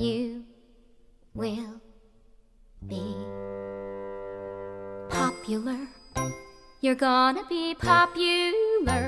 you will be popular. You're gonna be popular.